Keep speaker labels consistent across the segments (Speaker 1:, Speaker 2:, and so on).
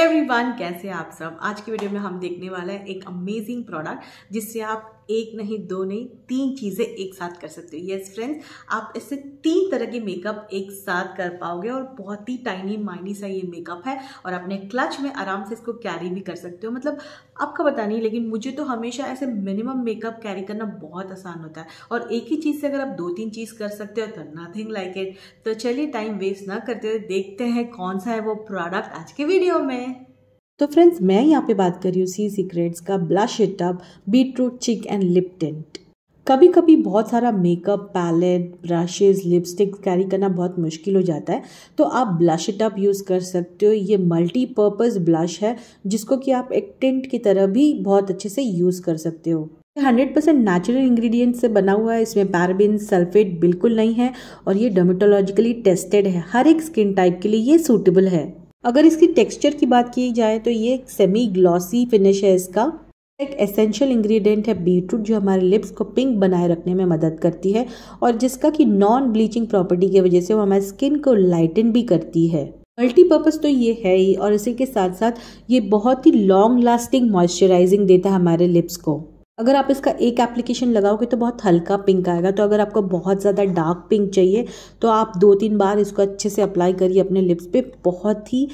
Speaker 1: Everyone कैसे आप सब? आज की वीडियो में हम देखने वाले हैं एक अमेजिंग प्रोडक्ट जिससे आप एक नहीं, दो नहीं, तीन चीज़ें एक साथ कर सकते हो। यस फ्रेंड्स आप इससे तीन तरह के मेकअप एक साथ कर पाओगे और बहुत ही टाइनी माइनी सा ये मेकअप है और अपने क्लच में आराम से इसको कैरी भी कर सकते हो। मतलब आपका पता नहीं, लेकिन मुझे तो हमेशा ऐसे मिनिमम मेकअप कैरी करना बहुत आसान होता है। और एक ही चीज़ से अगर आप दो तीन चीज़ कर सकते हो तो नथिंग लाइक इट तो चलिए टाइम वेस्ट ना करते हुए देखते हैं कौन सा है वो प्रोडक्ट आज के वीडियो में।
Speaker 2: तो फ्रेंड्स मैं यहाँ पे बात कर रही हूँ सी सीक्रेट्स का blush it beetroot cheek and lip tint कभी कभी बहुत सारा makeup palette brushes lipstick carry करना बहुत मुश्किल हो जाता है। तो आप ब्लश इट यूज़ कर सकते हो। ये मल्टीपर्पज़ ब्लश है, जिसको कि आप एक टेंट की तरह भी बहुत अच्छे से यूज़ कर सकते हो। हंड्रेड परसेंट नेचुरल इंग्रेडिएंट से बना हुआ है। इसमें पैराबिन सल्फेट बिल्कुल नहीं है और ये डोमेटोलॉजिकली टेस्टेड है। हर एक स्किन टाइप के लिए ये सूटेबल है। अगर इसकी टेक्सचर की बात की जाए तो ये एक सेमी ग्लॉसी फिनिश है इसका। एक एसेंशियल इंग्रेडिएंट है बीटरूट जो हमारे लिप्स को पिंक बनाए रखने में मदद करती है और जिसका कि नॉन ब्लीचिंग प्रॉपर्टी की वजह से वो हमारे स्किन को लाइटन भी करती है। मल्टीपर्पज़ तो ये है ही और इसी के साथ साथ ये बहुत ही लॉन्ग लास्टिंग मॉइस्चराइजिंग देता है हमारे लिप्स को। अगर आप इसका एक एप्लीकेशन लगाओगे तो बहुत हल्का पिंक आएगा। तो अगर आपको बहुत ज़्यादा डार्क पिंक चाहिए तो आप दो तीन बार इसको अच्छे से अप्लाई करिए अपने लिप्स पे। बहुत ही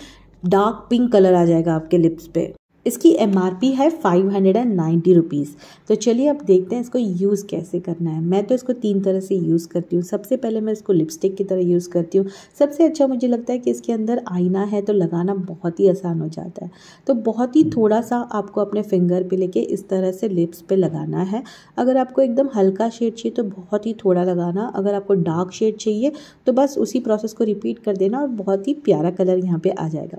Speaker 2: डार्क पिंक कलर आ जाएगा आपके लिप्स पे। इसकी एमआरपी है five hundred and ninety rupees तो चलिए अब देखते हैं इसको यूज़ कैसे करना है। मैं तो इसको तीन तरह से यूज़ करती हूँ। सबसे पहले मैं इसको लिपस्टिक की तरह यूज़ करती हूँ। सबसे अच्छा मुझे लगता है कि इसके अंदर आईना है तो लगाना बहुत ही आसान हो जाता है। तो बहुत ही थोड़ा सा आपको अपने फिंगर पे लेके इस तरह से लिप्स पे लगाना है। अगर आपको एकदम हल्का शेड चाहिए तो बहुत ही थोड़ा लगाना। अगर आपको डार्क शेड चाहिए तो बस उसी प्रोसेस को रिपीट कर देना और बहुत ही प्यारा कलर यहाँ पर आ जाएगा।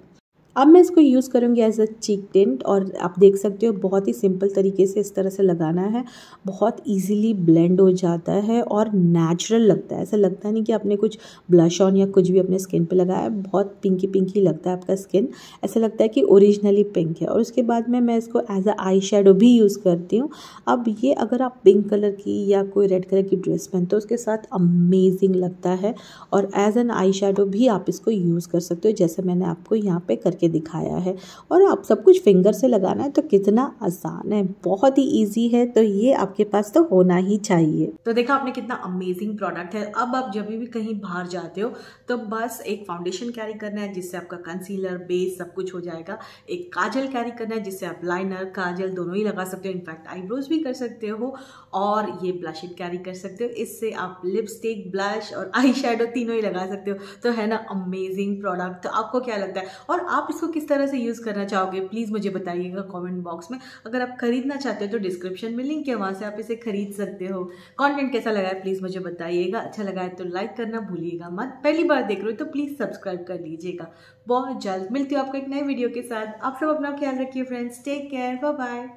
Speaker 2: अब मैं इसको यूज़ करूँगी एज अ चीक टेंट और आप देख सकते हो बहुत ही सिंपल तरीके से इस तरह से लगाना है। बहुत इजीली ब्लेंड हो जाता है और नेचुरल लगता है। ऐसा लगता नहीं कि आपने कुछ ब्लश ऑन या कुछ भी अपने स्किन पे लगाया है। बहुत पिंकी पिंकी लगता है आपका स्किन ऐसा लगता है कि ओरिजिनली पिंक है। और उसके बाद में मैं इसको एज अ आई शेडो भी यूज़ करती हूँ। अब ये अगर आप पिंक कलर की या कोई रेड कलर की ड्रेस पहनते हो, उसके साथ अमेजिंग लगता है। और एज एन आई शेडो भी आप इसको यूज़ कर सकते हो, जैसे मैंने आपको यहाँ पे करके करके दिखाया है। और आप सब कुछ फिंगर से लगाना है तो कितना आसान है, बहुत ही ईजी है तो ये आपके पास तो होना ही चाहिए।
Speaker 1: तो देखा आपने कितना अमेजिंग प्रोडक्ट है। अब आप जब भी कहीं बाहर जाते हो तो बस एक फाउंडेशन कैरी करना है, जिससे आपका कंसीलर बेस सब कुछ हो जाएगा। एक काजल कैरी करना है, जिससे आप लाइनर काजल दोनों ही लगा सकते हो। इनफैक्ट आईब्रोज भी कर सकते हो और ये ब्लशिट कैरी कर सकते हो। इससे आप लिपस्टिक ब्लश और आई तीनों ही लगा सकते हो। तो है ना अमेजिंग प्रोडक्ट तो आपको क्या लगता है? और आप इसको किस तरह से यूज़ करना चाहोगे? प्लीज़ मुझे बताइएगा कमेंट बॉक्स में। अगर आप खरीदना चाहते हो तो डिस्क्रिप्शन में लिंक है, वहाँ से आप इसे खरीद सकते हो। कंटेंट कैसा लगा है? प्लीज़ मुझे बताइएगा। अच्छा लगा है तो लाइक करना भूलिएगा मत। पहली बार देख रहे हो तो प्लीज़ सब्सक्राइब कर लीजिएगा। बहुत जल्द मिलती हूँ आपको एक नए वीडियो के साथ। आप सब अपना ख्याल रखिए friends take care bye bye